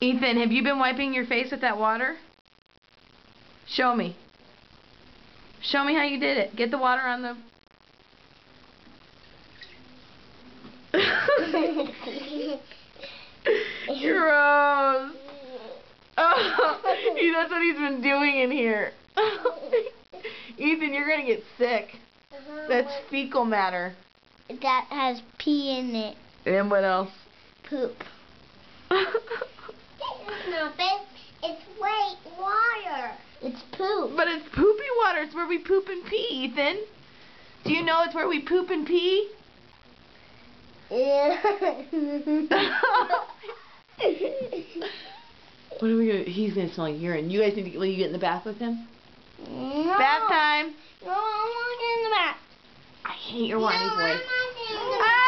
Ethan, have you been wiping your face with that water? Show me. Show me how you did it. Get the water on the... Gross. Oh, that's what he's been doing in here. Ethan, you're going to get sick. Uh-huh. That's fecal matter. That has pee in it. And what else? Poop. No, babe, it's white water. It's poop. But it's poopy water. It's where we poop and pee, Ethan. Do you know it's where we poop and pee? What are we gonna? He's gonna smell like urine. You guys need to. Will you get in the bath with him? no. Bath time. No, I want to get in the bath. I hate your whiny no, voice. I'm